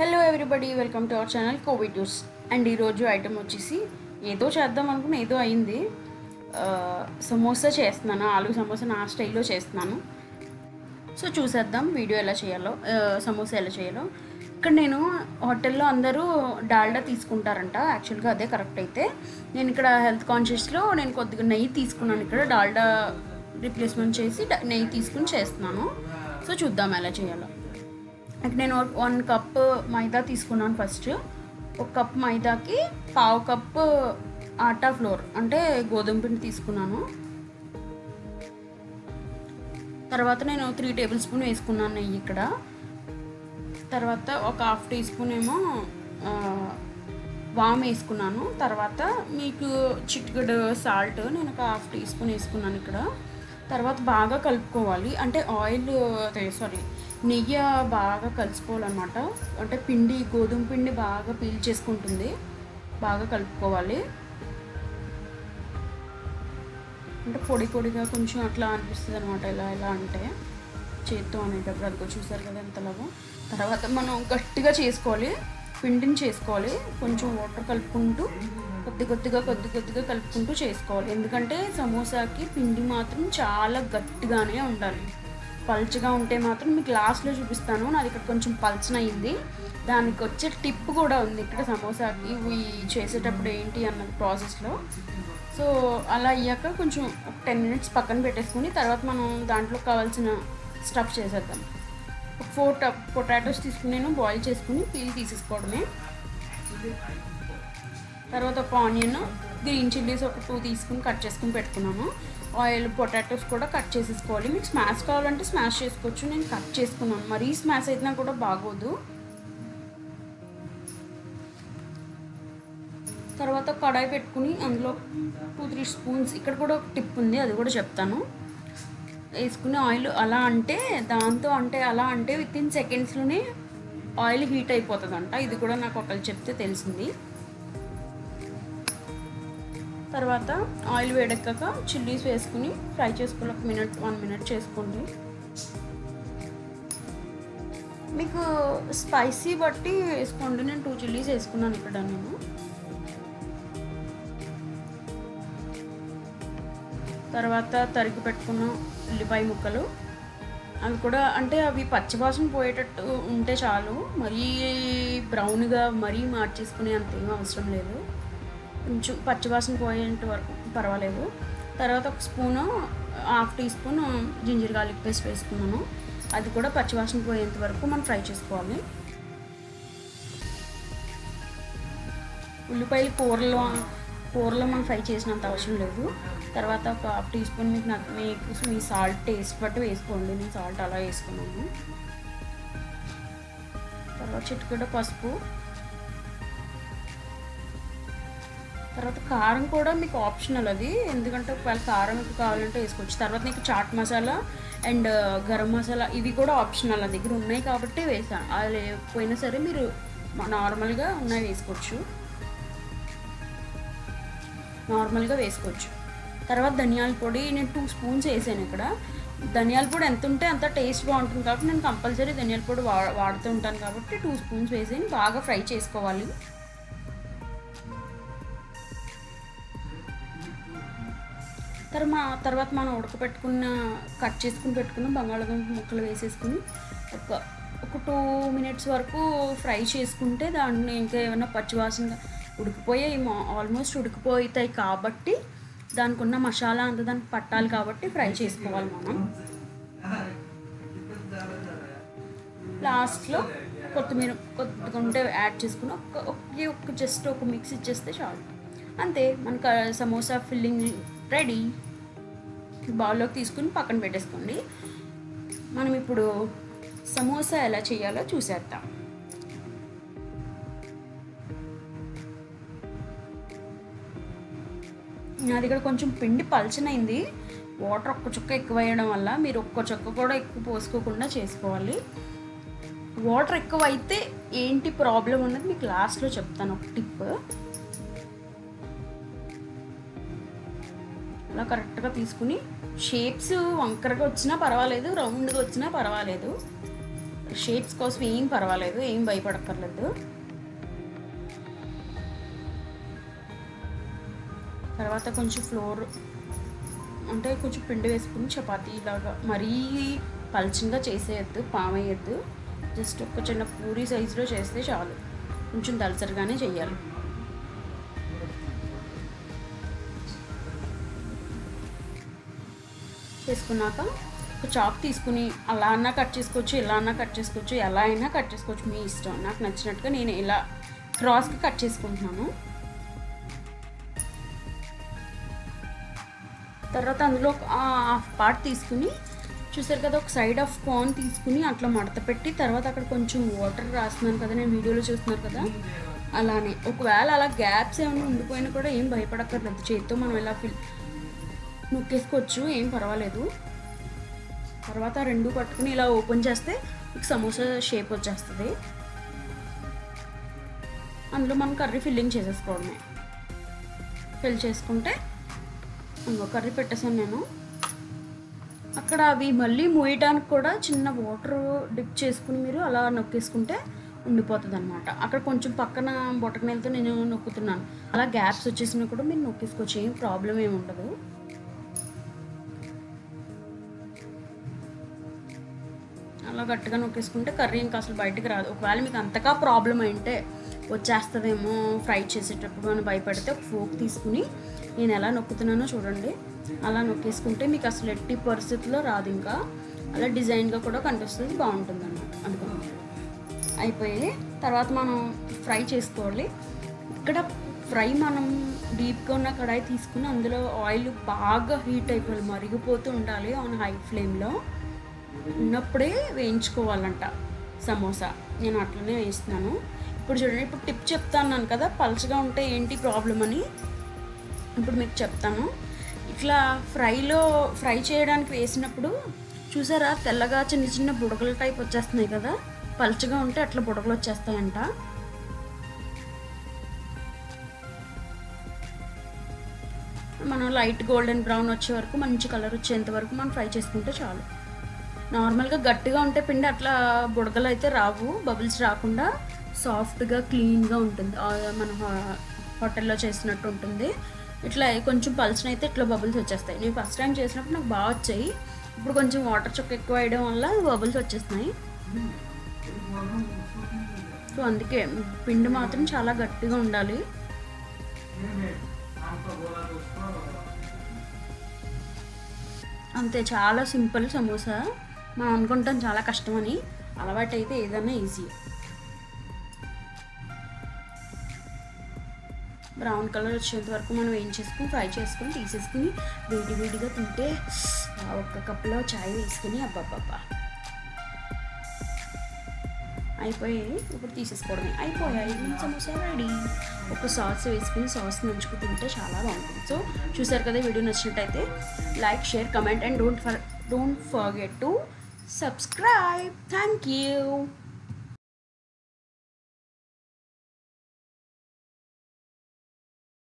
Hello everybody welcome to our channel covid news and ఈరోజు item వచ్చేసి ఏదో చేద్దాం అనుకుని ఏదో అయింది. సమోసా చేస్తున్నాను ఆలు సమోసా నా స్టైల్లో చేస్తున్నాను. సో చూసేద్దాం వీడియో ఎలా చేయాలో సమోసా ఎలా చేయాలో. ఇక్కడ నేను హోటల్లో అందరూ డాల్డా తీసుకుంటారంట యాక్చువల్గా అదే కరెక్ట్ అయితే. నేను ఇక్కడ హెల్త్ కాన్షియస్లో నేను కొద్దిగా నెయ్యి తీసుకున్నాను ఇక్కడ డాల్డా రిప్లేస్మెంట్ చేసి నెయ్యి తీసుకుని చేస్తున్నాను. సో చూద్దాం ఎలా చేయాలో. నాకు నేను వన్ కప్ మైదా తీసుకున్నాను ఫస్ట్. ఒక కప్ మైదాకి పావు కప్ ఆటా ఫ్లోర్ అంటే గోధుమ పిండి తీసుకున్నాను. తర్వాత నేను త్రీ టేబుల్ స్పూన్ వేసుకున్నాను నెయ్యి ఇక్కడ. తర్వాత ఒక హాఫ్ టీ స్పూన్ ఏమో వామ్ వేసుకున్నాను. తర్వాత మీకు చిటికెడు సాల్ట్ నేను ఒక హాఫ్ టీ స్పూన్ వేసుకున్నాను ఇక్కడ. తర్వాత బాగా కలుపుకోవాలి. అంటే ఆయిల్ సారీ నెయ్యి బాగా కలుసుకోవాలన్నమాట అంటే పిండి గోధుమ పిండి బాగా పీల్ చేసుకుంటుంది. బాగా కలుపుకోవాలి. అంటే పొడి పొడిగా కొంచెం అట్లా అనిపిస్తుంది అనమాట ఇలా ఇలా అంటే చేత్తో అనేటప్పుడు అదిగో చూసారు కదా ఎంతలాగో. తర్వాత మనం గట్టిగా చేసుకోవాలి. పిండిని చేసుకోవాలి. కొంచెం వాటర్ కలుపుకుంటూ కొద్ది కొద్దిగా కొద్ది కొద్దిగా కలుపుకుంటూ చేసుకోవాలి. ఎందుకంటే సమోసాకి పిండి మాత్రం చాలా గట్టిగానే ఉండాలి. పల్చగా ఉంటే మాత్రం మీకు లాస్ట్లో చూపిస్తాను. నాది ఇక్కడ కొంచెం పల్చనయింది దానికి వచ్చే టిప్ కూడా ఉంది ఇక్కడ సమోసాకి. ఇవి చేసేటప్పుడు ఏంటి అన్నది ప్రాసెస్లో. సో అలా అయ్యాక కొంచెం ఒక టెన్ మినిట్స్ పక్కన పెట్టేసుకుని తర్వాత మనం దాంట్లో కావాల్సిన స్టఫ్ చేసేద్దాం. ఒక ఫోర్ టప్ పొటాటోస్ తీసుకుని నేను బాయిల్ చేసుకుని పీల్ తీసేసుకోవడమే. తర్వాత ఒక ఆనియన్ గ్రీన్ చిల్లీస్ ఒక టూ తీసుకుని కట్ చేసుకుని పెట్టుకున్నాను ఆయిల్ పొటాటోస్ కూడా కట్ చేసేసుకోవాలి. మీకు స్మాష్ కావాలంటే స్మాష్ చేసుకోవచ్చు. నేను కట్ చేసుకున్నాను. మరీ స్మాష్ అయినా కూడా బాగోదు. తర్వాత కడాయి పెట్టుకుని అందులో టూ త్రీ స్పూన్స్ ఇక్కడ కూడా ఒక టిప్ ఉంది అది కూడా చెప్తాను. వేసుకుని ఆయిల్ అలా అంటే దాంతో అంటే అలా అంటే విత్ ఇన్ సెకండ్స్లోనే ఆయిల్ హీట్ అయిపోతుందంట. ఇది కూడా నాకు ఒకళ్ళు చెప్తే తెలిసింది. తర్వాత ఆయిల్ వేడెక్కాక చిల్లీస్ వేసుకుని ఫ్రై చేసుకుని ఒక మినిట్ వన్ మినిట్ చేసుకోండి. మీకు స్పైసీ బట్టి వేసుకోండి. నేను టూ చిల్లీస్ వేసుకున్నాను ఇక్కడ నేను. తర్వాత తరిగి పెట్టుకున్న ఉల్లిపాయ ముక్కలు. అవి కూడా అంటే అవి పచ్చివాసన పోయేటట్టు ఉంటే చాలు. మరీ బ్రౌన్గా మరీ మార్చేసుకునే అంత ఏం అవసరం లేదు. కొంచెం పచ్చివాసన పోయేంత వరకు పర్వాలేదు. తర్వాత ఒక spoon half teaspoon ginger garlic paste వేసుకున్నాను. అది కూడా పచ్చివాసన పోయేంత వరకు మనం ఫ్రై చేసుకోవాలి. ఉల్లిపాయలు కూరలో కూరలో మనం ఫ్రై చేసినంత అవసరం లేదు. తర్వాత ఒక హాఫ్ టీ స్పూన్ మీకు నాకు మీకు మీ సాల్ట్ టేస్ట్ బట్టి వేసుకోండి. నేను సాల్ట్ అలా వేసుకున్నాను. తర్వాత చిటికెడ పసుపు తర్వాత కారం కూడా మీకు ఆప్షనల్ అది. ఎందుకంటే ఒకవేళ కారం కావాలంటే వేసుకోవచ్చు. తర్వాత నీకు చాట్ మసాలా అండ్ గరం మసాలా ఇవి కూడా ఆప్షనల్ నా దగ్గర ఉన్నాయి కాబట్టి వేసాను అది లేకపోయినా సరే మీరు నార్మల్గా ఉన్నాయి వేసుకోవచ్చు. నార్మల్గా వేసుకోవచ్చు. తర్వాత ధనియాల పొడి నేను టూ స్పూన్స్ వేసాను ఇక్కడ. ధనియాల పొడి ఎంత ఉంటే అంత టేస్ట్ బాగుంటుంది కాబట్టి నేను కంపల్సరీ ధనియాల పొడి వా వాడుతూ ఉంటాను కాబట్టి టూ స్పూన్స్ వేసి బాగా ఫ్రై చేసుకోవాలి. తర్వాత తర్వాత మనం ఉడకపెట్టుకున్న కట్ చేసుకుని పెట్టుకున్న బంగాళాదుంప ముక్కలు వేసేసుకుని. ఒక ఒక టూ మినిట్స్ వరకు ఫ్రై చేసుకుంటే దాంట్లో ఇంకా ఏమైనా పచ్చివాసన ఉడికిపోయాయి ఆల్మోస్ట్ ఉడికిపోతాయి కాబట్టి దానికి ఉన్న మసాలా అంతా దానికి పట్టాలి కాబట్టి ఫ్రై చేసుకోవాలి మనం. లాస్ట్లో కొత్తిమీర కొద్దిగా ఉంటే యాడ్ చేసుకుని ఒక్క ఒక ఒక్క జస్ట్ ఒక మిక్స్ ఇచ్చేస్తే చాలు. అంతే మనకు సమోసా ఫిల్లింగ్ రెడీ. బౌల్లోకి తీసుకుని పక్కన పెట్టేసుకోండి. మనం ఇప్పుడు సమోసా ఎలా చేయాలో చూసేద్దాం. నా దగ్గర కొంచెం పిండి పలచనైంది. వాటర్ ఒక్క చుక్క ఎక్కువ వేయడం వల్ల మీరు ఒక్క చుక్క కూడా ఎక్కువ పోసుకోకుండా చేసుకోవాలి. వాటర్ ఎక్కువ అయితే ఏంటి ప్రాబ్లం ఉన్నది మీకు లాస్ట్లో చెప్తాను. ఒక టిప్. అలా కరెక్ట్గా తీసుకుని షేప్స్ వంకరగా వచ్చినా పర్వాలేదు రౌండ్గా వచ్చినా పర్వాలేదు. షేప్స్ కోసం ఏం పర్వాలేదు ఏం భయపడక్కర్లేదు. తర్వాత కొంచెం ఫ్లోర్ అంటే కొంచెం పిండి వేసుకుని చపాతీ లాగా మరీ పల్చంగా చేసేయద్దు పామేయద్దు. జస్ట్ ఒక చిన్న పూరి సైజులో చేస్తే చాలు. కొంచెం దలసరిగానే చేయాలి చేసుకున్నాక ఒక చాక్ తీసుకుని అలా అన్నా కట్ చేసుకోవచ్చు ఇలా అన్నా కట్ చేసుకోవచ్చు ఎలా అయినా కట్ చేసుకోవచ్చు. మీ ఇష్టం. నాకు నచ్చినట్టుగా నేను ఇలా క్రాస్కి కట్ చేసుకుంటున్నాను. తర్వాత అందులో ఒక హాఫ్ పార్ట్ తీసుకుని చూసారు కదా ఒక సైడ్ ఆఫ్ కార్న్ తీసుకుని అట్లా మడత పెట్టి తర్వాత అక్కడ కొంచెం వాటర్ రాస్తున్నాను కదా నేను వీడియోలో చూస్తున్నారు కదా. అలానే. ఒకవేళ అలా గ్యాప్స్ ఏమైనా ఉండిపోయినా కూడా ఏం భయపడక్కర్లేదు. చేతితో మనం ఇలా ఫిల్ నొక్కేసుకోవచ్చు ఏం పర్వాలేదు. తర్వాత రెండు పట్టుకుని ఇలా ఓపెన్ చేస్తే మీకు సమోసా షేప్ వచ్చేస్తుంది. అందులో మనం కర్రీ ఫిల్లింగ్ చేసేసుకోవడమే. ఫిల్ చేసుకుంటే ఇంకో కర్రీ పెట్టేసాను నేను. అక్కడ అవి మళ్ళీ మూయటానికి కూడా చిన్న వాటర్ డిప్ చేసుకుని మీరు అలా నొక్కేసుకుంటే ఉండిపోతుంది అనమాట అక్కడ కొంచెం పక్కన బొటకనేలతో నేను నొక్కుతున్నాను. అలా గ్యాప్స్ వచ్చేసినా కూడా మీరు నొక్కేసుకోవచ్చు ఏం ప్రాబ్లం ఏమి ఉండదు. అలా గట్టిగా నొక్కేసుకుంటే కర్రీ ఇంకా అసలు బయటకు రాదు. ఒకవేళ మీకు అంతగా ప్రాబ్లం అయితే వచ్చేస్తుందేమో ఫ్రై చేసేటప్పుడు అని భయపడితే ఒక ఫోక్ తీసుకుని నేను ఎలా నొక్కుతున్నానో చూడండి. అలా నొక్కేసుకుంటే మీకు అసలు ఎట్టి పరిస్థితుల్లో రాదు ఇంకా. అలా డిజైన్గా కూడా కనిపిస్తుంది బాగుంటుంది అన్నమాట అనుకోండి. అయిపోయి తర్వాత మనం ఫ్రై చేసుకోవాలి. ఇక్కడ ఫ్రై మనం డీప్గా ఉన్న కడాయి తీసుకుని అందులో ఆయిల్ బాగా హీట్ అయిపోవాలి మరిగిపోతూ ఉండాలి ఆన్ హై ఫ్లేమ్లో. ఉన్నప్పుడే వేయించుకోవాలంట సమోసా. నేను అట్లనే వేస్తున్నాను ఇప్పుడు చూడండి ఇప్పుడు టిప్ చెప్తాను కదా పలుచగా ఉంటే ఏంటి ప్రాబ్లం అని. ఇప్పుడు మీకు చెప్తాను. ఇట్లా ఫ్రైలో ఫ్రై చేయడానికి వేసినప్పుడు చూసారా తెల్లగా చిన్న చిన్న బుడగల టైప్ వచ్చేస్తున్నాయి కదా పలుచగా ఉంటే అట్లా బుడగలు వచ్చేస్తాయంట. మనం లైట్ గోల్డెన్ బ్రౌన్ వచ్చే వరకు మంచి కలర్ వచ్చేంత వరకు మనం ఫ్రై చేసుకుంటే చాలు. నార్మల్గా గట్టిగా ఉంటే పిండి అట్లా బుడగలు అయితే రావు బబుల్స్ రాకుండా సాఫ్ట్గా క్లీన్గా ఉంటుంది. మనం మన హోటల్లో చేసినట్టు ఉంటుంది. ఇట్లా కొంచెం పల్చన అయితే ఇట్లా బబుల్స్ వచ్చేస్తాయి. నేను ఫస్ట్ టైం చేసినప్పుడు నాకు బాగా వచ్చాయి. ఇప్పుడు కొంచెం వాటర్ చుక్క ఎక్కువ వేయడం వల్ల బబుల్స్ వచ్చేస్తున్నాయి. సో అందుకే పిండి మాత్రం చాలా గట్టిగా ఉండాలి. అంతే చాలా సింపుల్ సమోసా. మనం అనుకుంటాం చాలా కష్టమని. అలవాటు అయితే ఏదైనా ఈజీ బ్రౌన్ కలర్ వచ్చేంత వరకు మనం ఏం చేసుకుని ఫ్రై చేసుకుని తీసేసుకుని వేడి వేడిగా తింటే ఒక ఒక్క కప్లో చాయ్ వేసుకుని అబ్బబ్బబ్బా. అయిపోయాయి. ఇప్పుడు తీసేసుకోవడమే. అయిపోయాయి. సమోసా రెడీ ఒక సాస్ వేసుకుని సాస్ నంచుకు తింటే చాలా బాగుంటుంది. సో చూసారు కదా వీడియో నచ్చినట్టయితే like share comment and don't for don't forget to subscribe. Thank you.